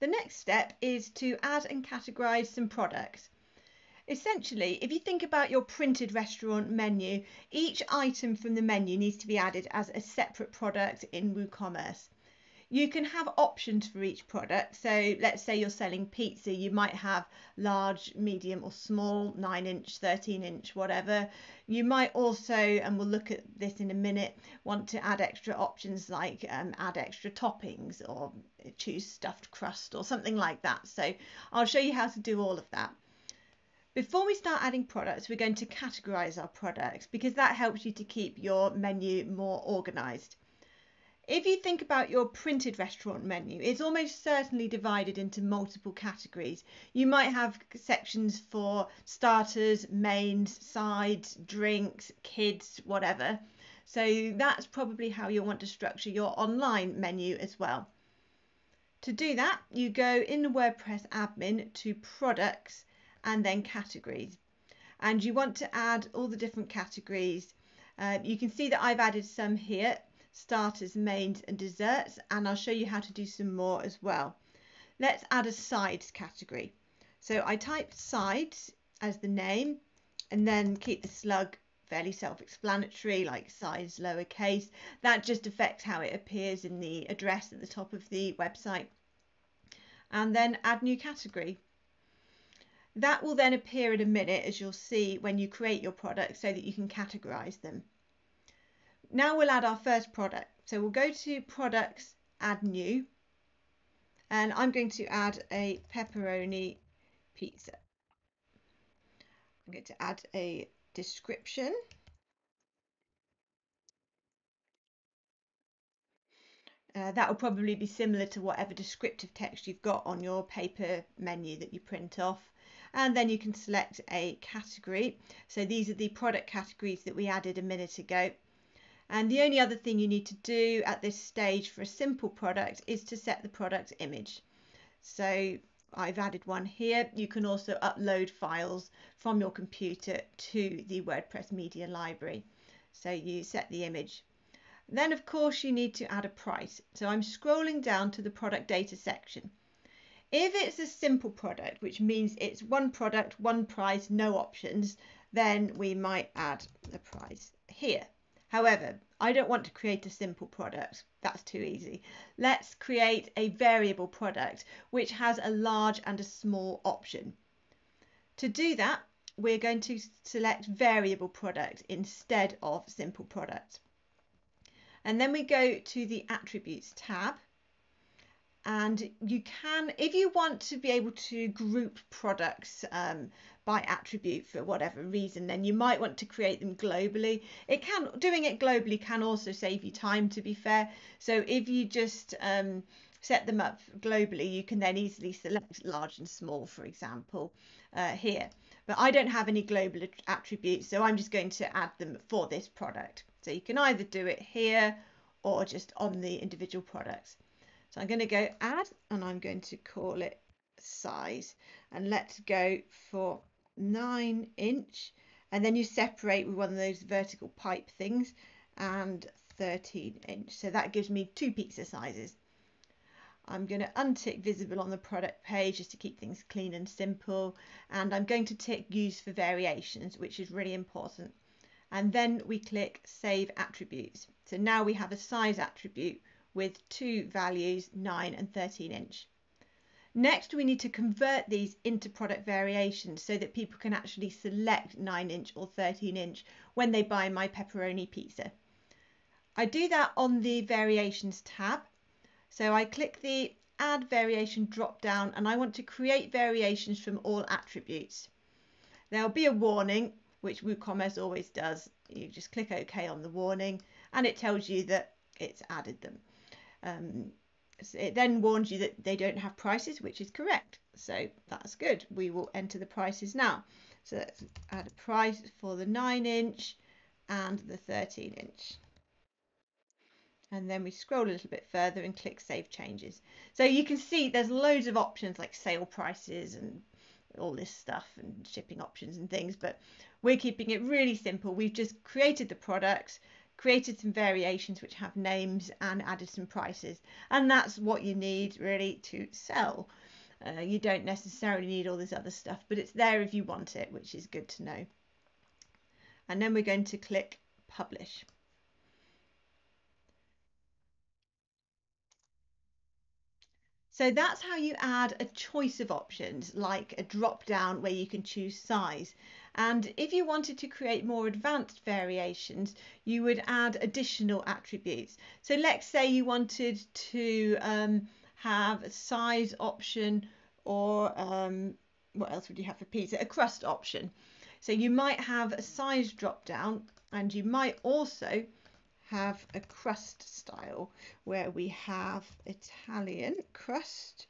The next step is to add and categorize some products. Essentially, if you think about your printed restaurant menu, each item from the menu needs to be added as a separate product in WooCommerce. You can have options for each product. So let's say you're selling pizza, you might have large, medium or small, 9 inch, 13 inch, whatever. You might also, and we'll look at this in a minute, want to add extra options like um, add extra toppings or choose stuffed crust or something like that. So I'll show you how to do all of that. Before we start adding products, we're going to categorize our products because that helps you to keep your menu more organized. If you think about your printed restaurant menu, it's almost certainly divided into multiple categories. You might have sections for starters, mains, sides, drinks, kids, whatever. So that's probably how you'll want to structure your online menu as well. To do that, you go in the WordPress admin to products and then categories. And you want to add all the different categories. Uh, you can see that I've added some here, starters, mains and desserts, and I'll show you how to do some more as well. Let's add a sides category. So I type sides as the name and then keep the slug fairly self-explanatory like size lowercase. That just affects how it appears in the address at the top of the website. And then add new category. That will then appear in a minute as you'll see when you create your product so that you can categorize them. Now we'll add our first product. So we'll go to products, add new, and I'm going to add a pepperoni pizza. I'm going to add a description. Uh, that will probably be similar to whatever descriptive text you've got on your paper menu that you print off and then you can select a category. So these are the product categories that we added a minute ago. And the only other thing you need to do at this stage for a simple product is to set the product image. So I've added one here. You can also upload files from your computer to the WordPress media library. So you set the image. Then of course you need to add a price. So I'm scrolling down to the product data section. If it's a simple product, which means it's one product, one price, no options, then we might add the price here. However, I don't want to create a simple product. That's too easy. Let's create a variable product which has a large and a small option. To do that, we're going to select variable product instead of simple product. And then we go to the attributes tab and you can if you want to be able to group products um, by attribute for whatever reason then you might want to create them globally. It can doing it globally can also save you time to be fair. So if you just um, set them up globally you can then easily select large and small for example uh, here. But I don't have any global attributes so I'm just going to add them for this product. So you can either do it here or just on the individual products. So I'm going to go add and I'm going to call it size. And let's go for 9 inch and then you separate with one of those vertical pipe things and 13 inch. So that gives me two pizza sizes. I'm going to untick visible on the product page just to keep things clean and simple and I'm going to tick use for variations which is really important and then we click save attributes. So now we have a size attribute with two values, 9 and 13 inch. Next, we need to convert these into product variations so that people can actually select 9 inch or 13 inch when they buy my pepperoni pizza. I do that on the variations tab. So I click the add variation drop down and I want to create variations from all attributes. There'll be a warning, which WooCommerce always does. You just click OK on the warning and it tells you that it's added them. Um, it then warns you that they don't have prices, which is correct. So that's good. We will enter the prices now. So let's add a price for the 9 inch and the 13 inch. And then we scroll a little bit further and click Save Changes. So you can see there's loads of options like sale prices and all this stuff and shipping options and things, but we're keeping it really simple. We've just created the products, created some variations which have names and added some prices. And that's what you need really to sell. Uh, you don't necessarily need all this other stuff, but it's there if you want it, which is good to know. And then we're going to click publish. So that's how you add a choice of options, like a drop down where you can choose size. And if you wanted to create more advanced variations, you would add additional attributes. So let's say you wanted to um, have a size option or um, what else would you have for pizza? A crust option. So you might have a size drop down and you might also have a crust style where we have Italian crust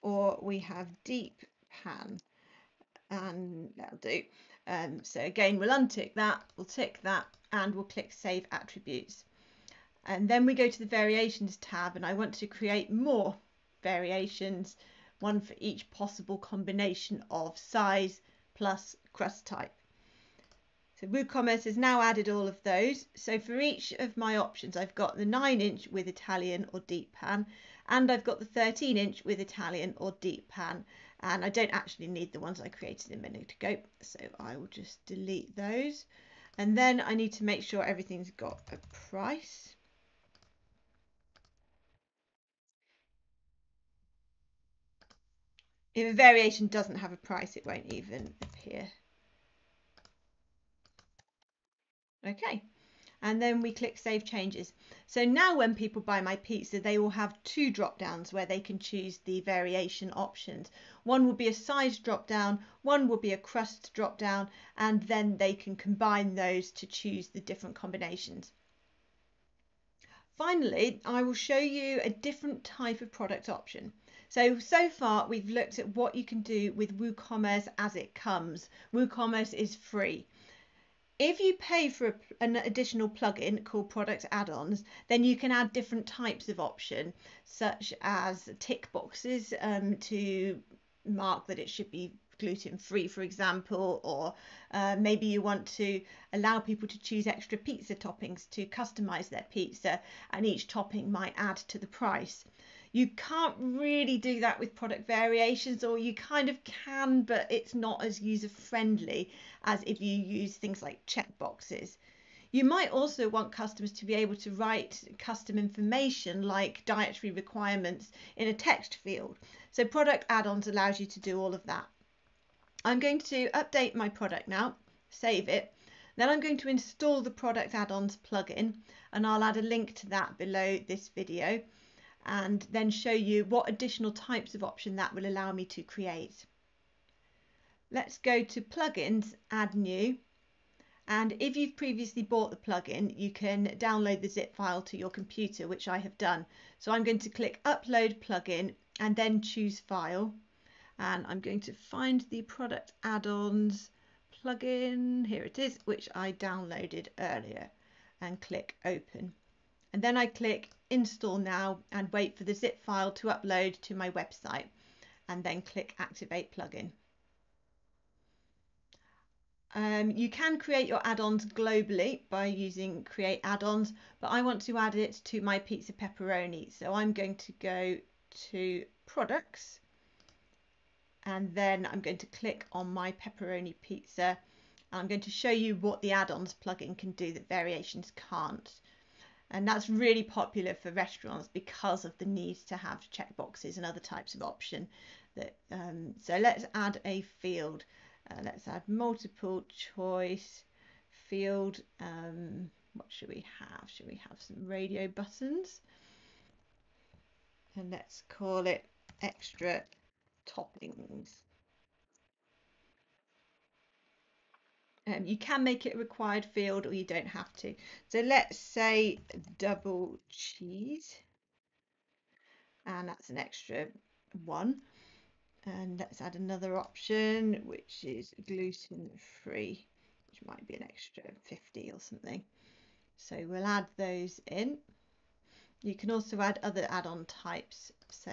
or we have deep pan and that'll do. Um, so again, we'll untick that, we'll tick that and we'll click Save Attributes. And then we go to the Variations tab and I want to create more variations, one for each possible combination of size plus crust type. So WooCommerce has now added all of those. So for each of my options, I've got the 9 inch with Italian or deep pan, and I've got the 13 inch with Italian or deep pan. And I don't actually need the ones I created a minute ago, so I will just delete those. And then I need to make sure everything's got a price. If a variation doesn't have a price, it won't even appear. Okay, and then we click Save Changes. So now when people buy my pizza, they will have two drop downs where they can choose the variation options. One will be a size drop down, one will be a crust drop down, and then they can combine those to choose the different combinations. Finally, I will show you a different type of product option. So, so far we've looked at what you can do with WooCommerce as it comes. WooCommerce is free. If you pay for a, an additional plugin called product add-ons, then you can add different types of option, such as tick boxes um, to mark that it should be gluten free, for example, or uh, maybe you want to allow people to choose extra pizza toppings to customize their pizza, and each topping might add to the price. You can't really do that with product variations, or you kind of can, but it's not as user friendly as if you use things like checkboxes. You might also want customers to be able to write custom information like dietary requirements in a text field. So product add-ons allows you to do all of that. I'm going to update my product now, save it. Then I'm going to install the product add-ons plugin and I'll add a link to that below this video and then show you what additional types of option that will allow me to create. Let's go to plugins, add new. And if you've previously bought the plugin, you can download the zip file to your computer, which I have done. So I'm going to click upload plugin and then choose file. And I'm going to find the product add-ons plugin, here it is, which I downloaded earlier and click open. And then I click install now and wait for the zip file to upload to my website and then click activate plugin. Um, you can create your add-ons globally by using create add-ons, but I want to add it to my pizza pepperoni. So I'm going to go to products and then I'm going to click on my pepperoni pizza. And I'm going to show you what the add-ons plugin can do that variations can't and that's really popular for restaurants because of the need to have checkboxes and other types of option that um, so let's add a field. Uh, let's add multiple choice field um, what should we have? Should we have some radio buttons? And let's call it extra toppings Um, you can make it a required field or you don't have to. So let's say double cheese. And that's an extra one. And let's add another option, which is gluten free, which might be an extra 50 or something. So we'll add those in. You can also add other add-on types. So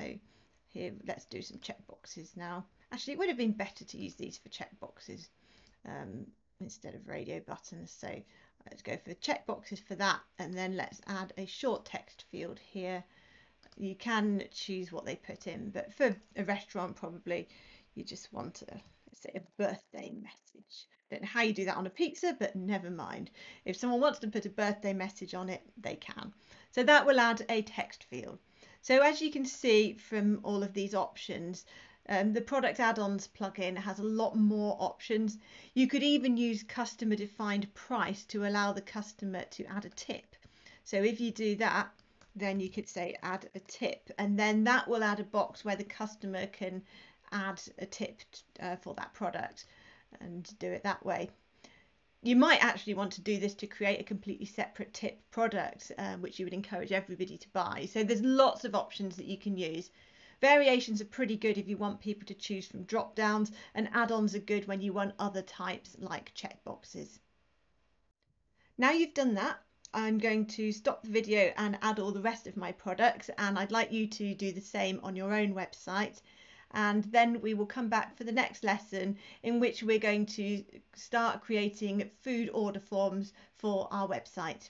here, let's do some checkboxes now. Actually, it would have been better to use these for checkboxes. Um, instead of radio buttons. So Let's go for checkboxes for that and then let's add a short text field here. You can choose what they put in, but for a restaurant probably you just want a, say a birthday message. Don't know how you do that on a pizza, but never mind. If someone wants to put a birthday message on it, they can. So that will add a text field. So as you can see from all of these options, um, the product add-ons plugin has a lot more options. You could even use customer defined price to allow the customer to add a tip. So if you do that, then you could say add a tip and then that will add a box where the customer can add a tip uh, for that product and do it that way. You might actually want to do this to create a completely separate tip product, uh, which you would encourage everybody to buy. So there's lots of options that you can use. Variations are pretty good if you want people to choose from drop downs, and add ons are good when you want other types like checkboxes. Now you've done that, I'm going to stop the video and add all the rest of my products, and I'd like you to do the same on your own website. And then we will come back for the next lesson in which we're going to start creating food order forms for our website.